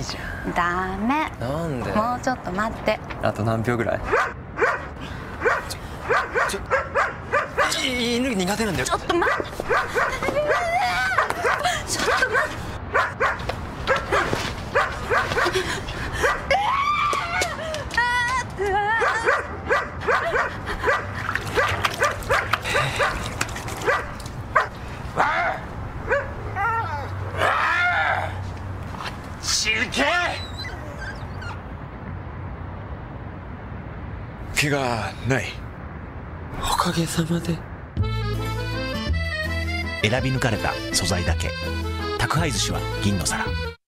いじゃダメ。んなんで？もうちょっと待って。あと何秒ぐらい？ちょちょ犬苦手なんだよ。ちょっと待ってちょっと待ってけ怪我ないおかげさまで。選び抜かれた素材だけ。宅配寿司は銀の皿。